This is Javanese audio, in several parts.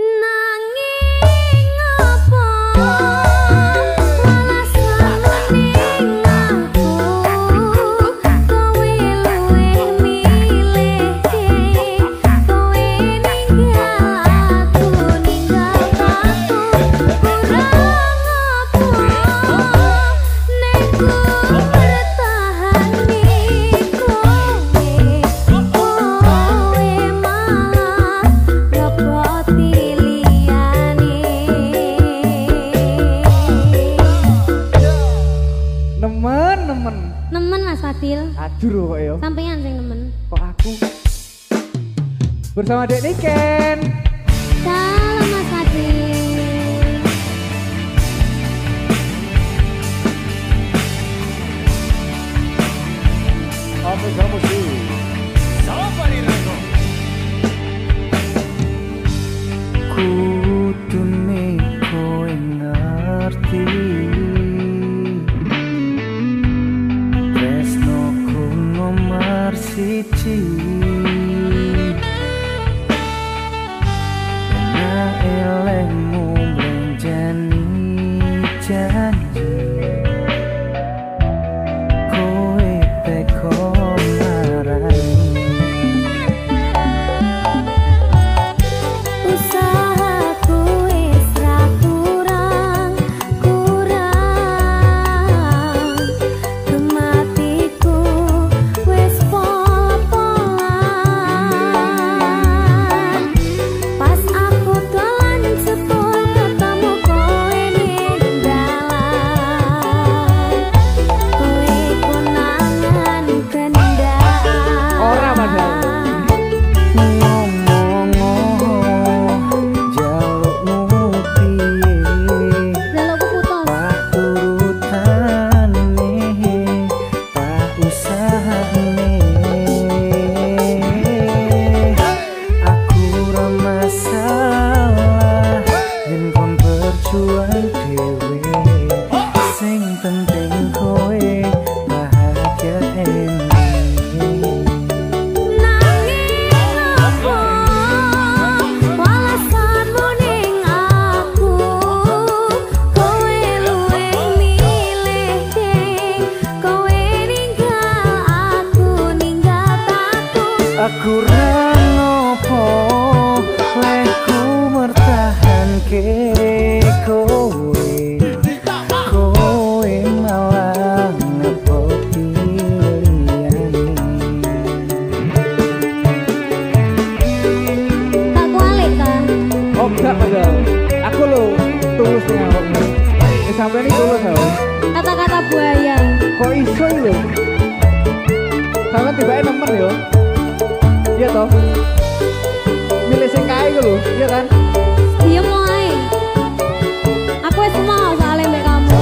না Juru kok ya. Sampeyan sing nemen. Kok aku? Bersama Dek Niken. sampai ini dulu tau kata-kata buaya. Kok iso ini? sampai tiba-tiba nomor ya iya toh. Milih sing kae iku iya kan? Iya mau ae. Aku itu mau soalnya mbek kamu.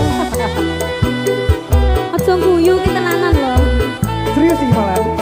Aja guyu kita tenanan loh. Serius sih malah?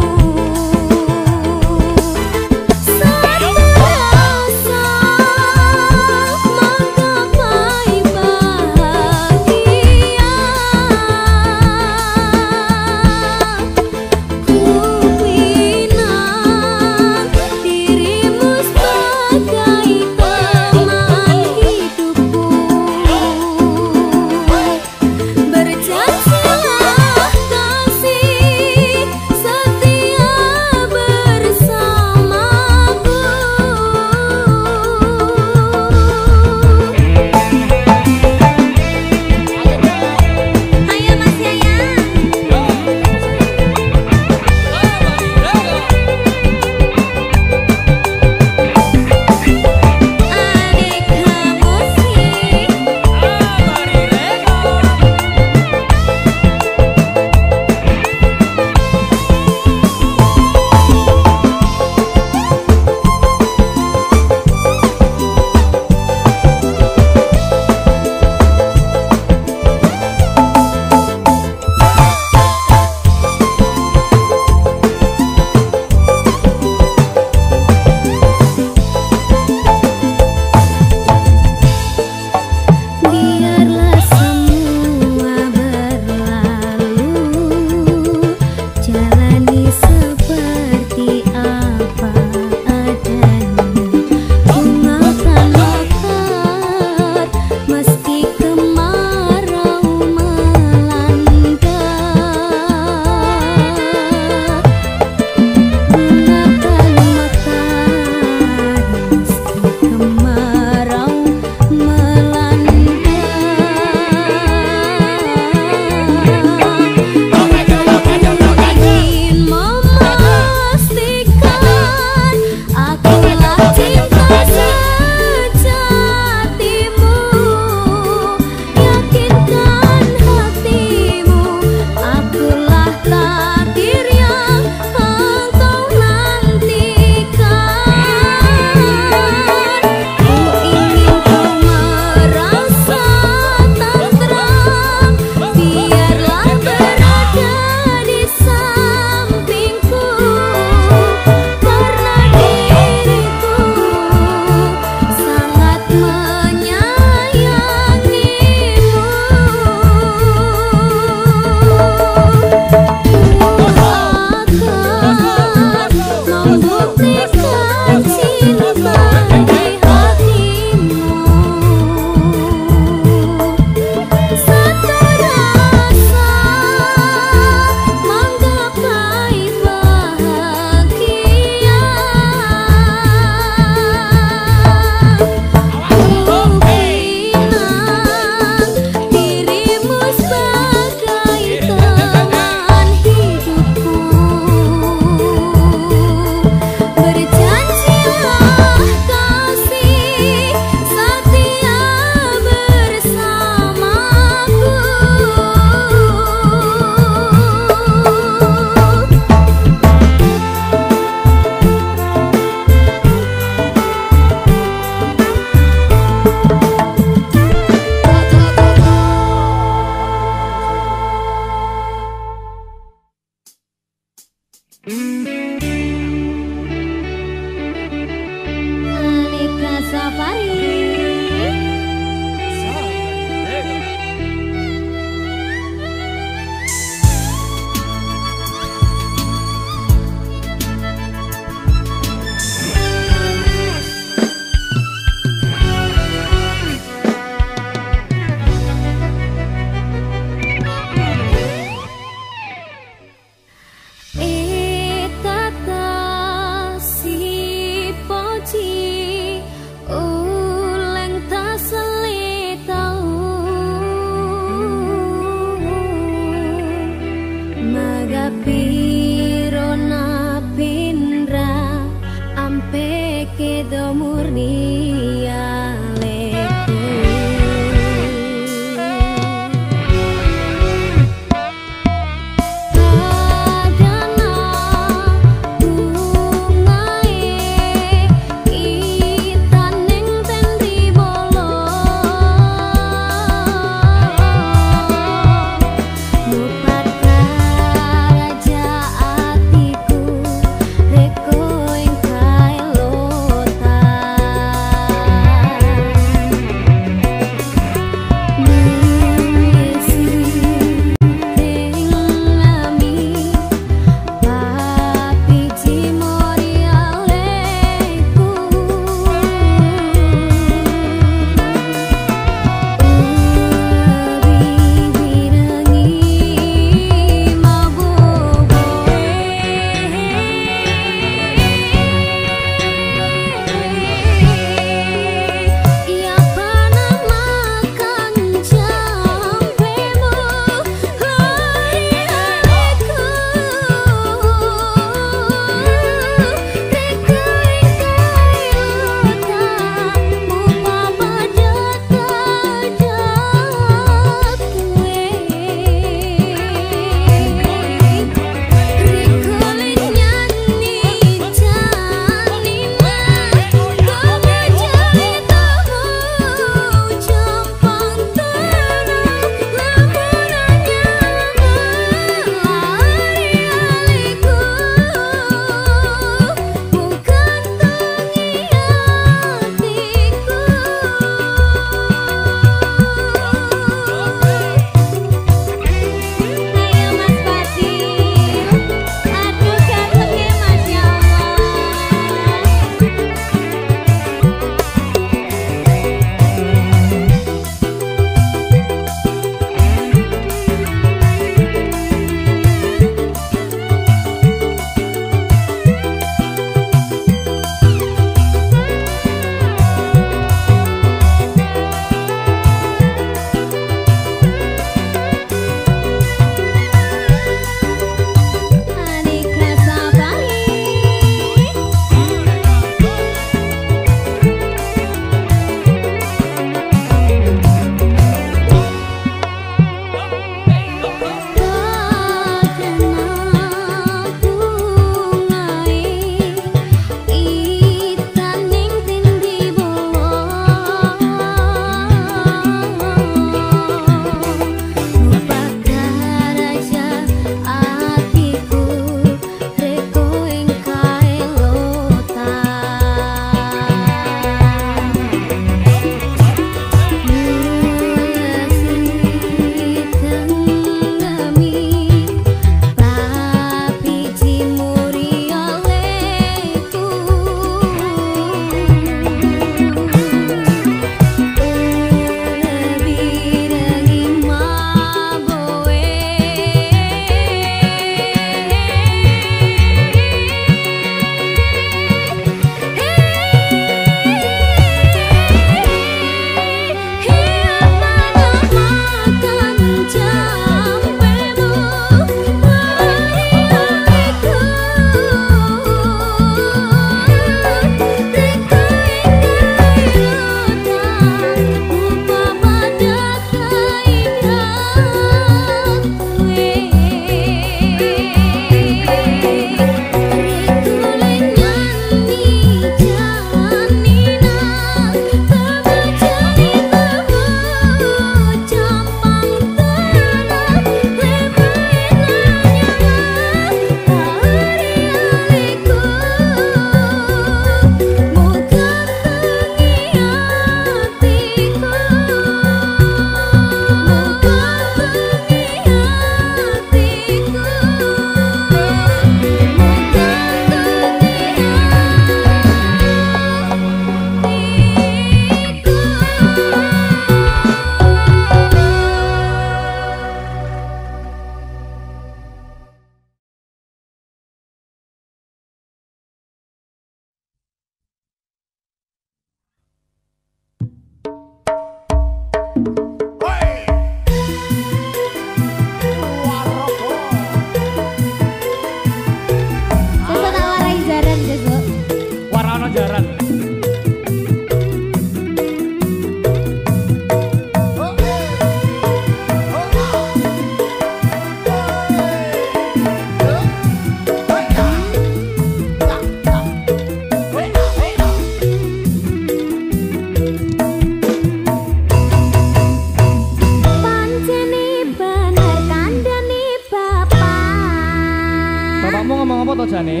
sapa jane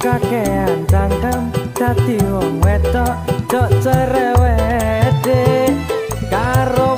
kakean cangkem dadi wong wedok cok cerewet karo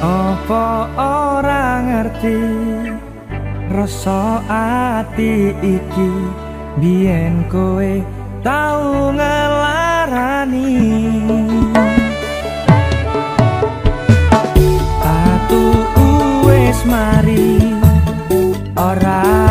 Apa ora ngerti rasa ati iki? Biyen kowe tau ngelarani. Atu wis mari ora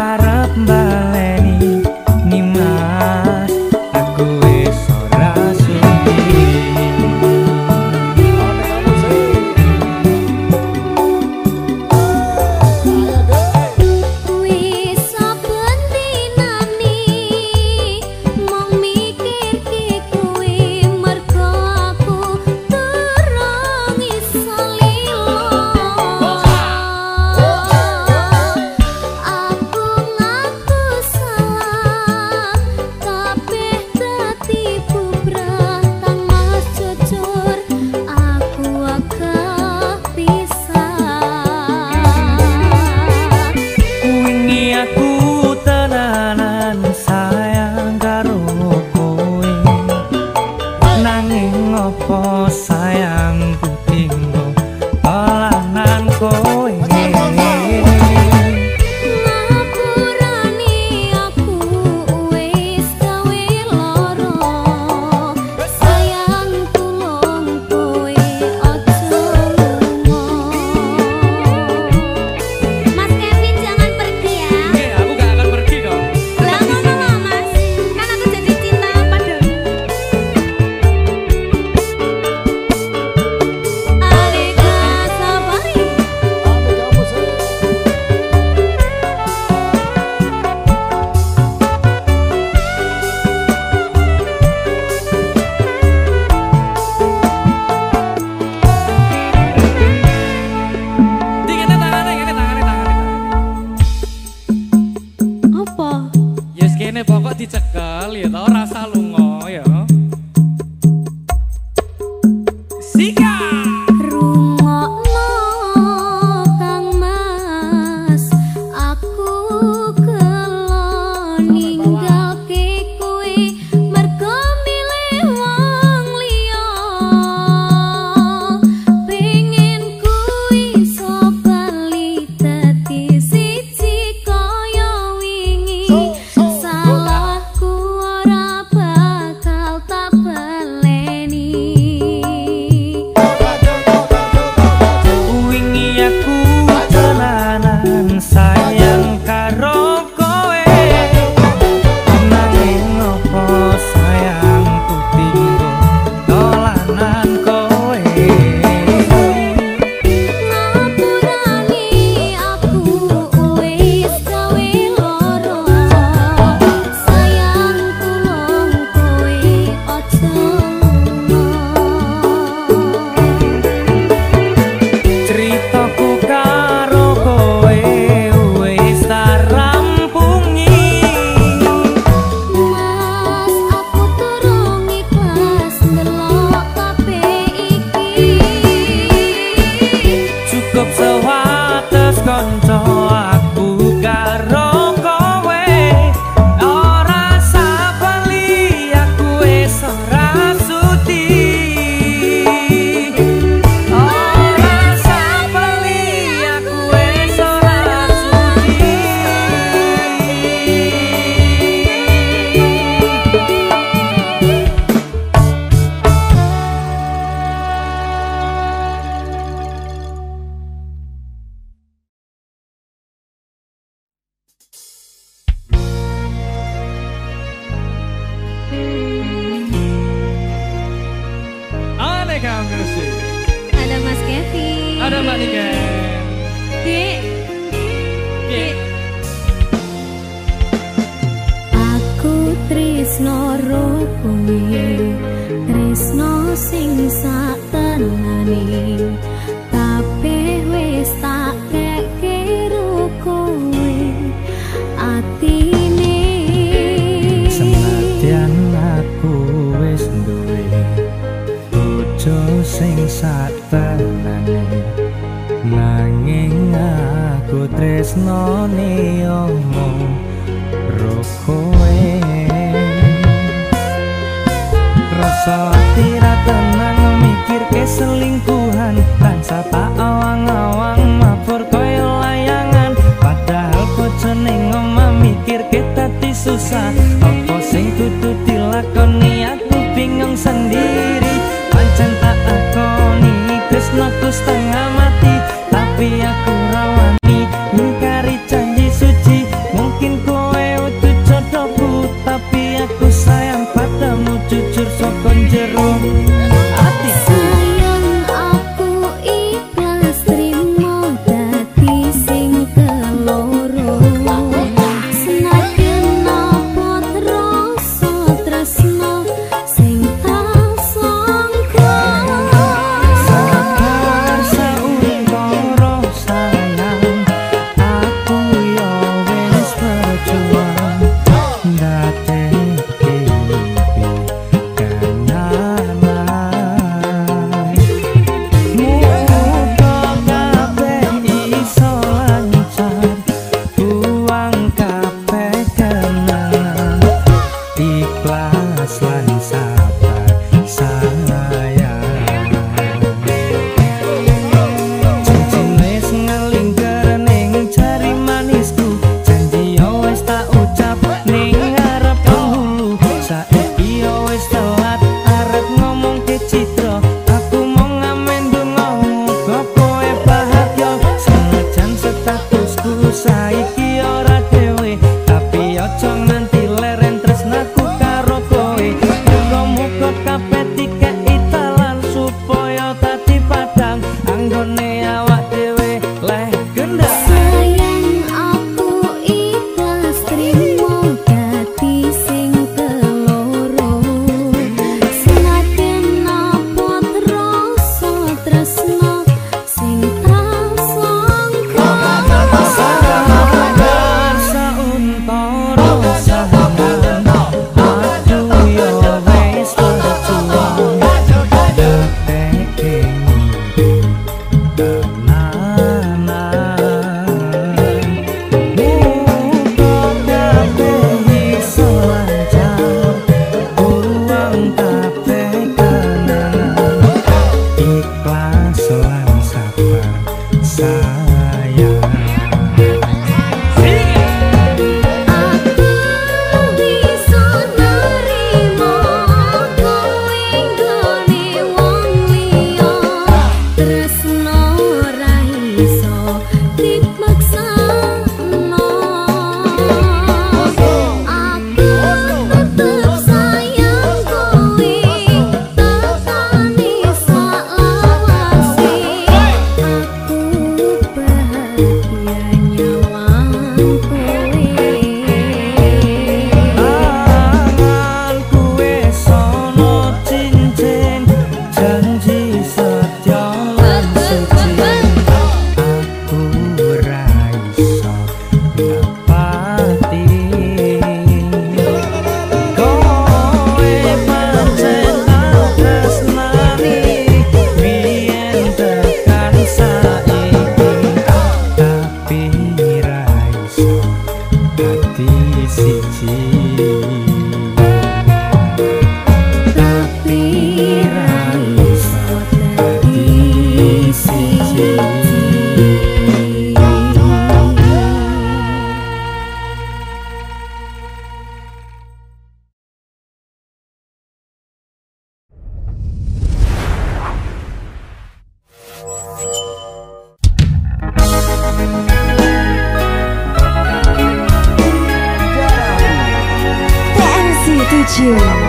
you.